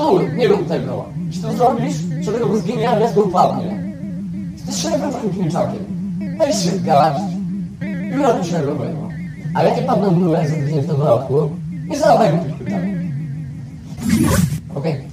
nauczyć. Stój, nie rób tego. Jeśli to zrobisz, to tego zginie, a resztę upadnie. Jesteś szeregiem klimczakiem. Weź się zgadź. I robisz tego tego. Ale nie padną mnóstwo razy w tym roku, nie zadawaj mi tych pytań. Okej.